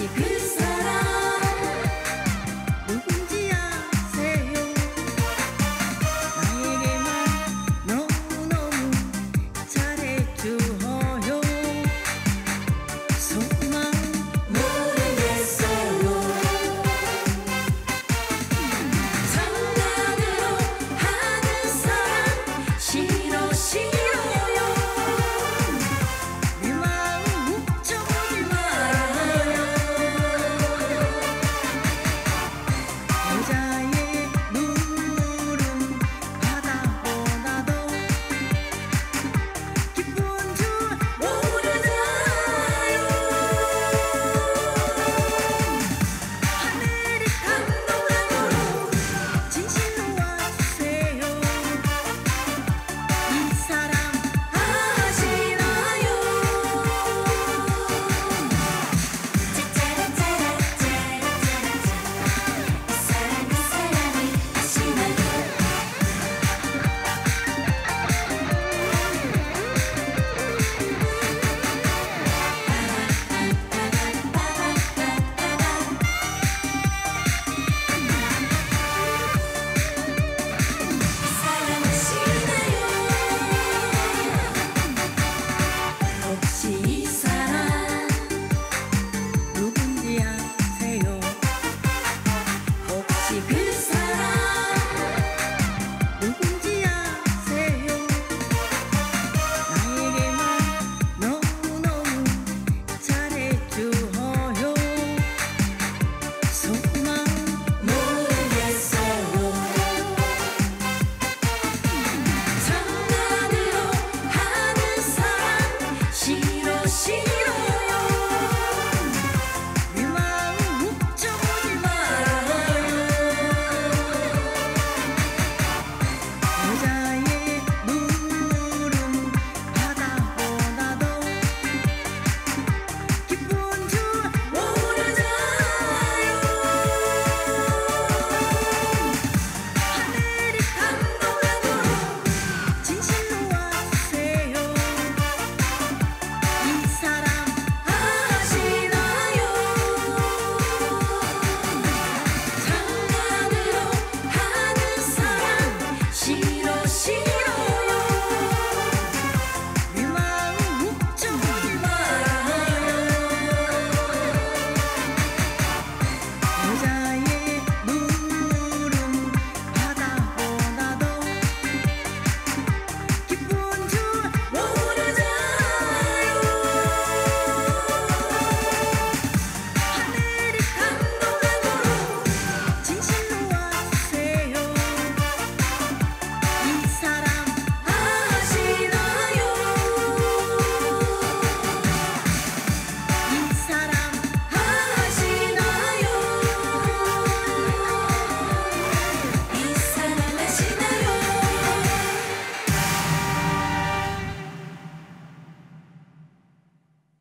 이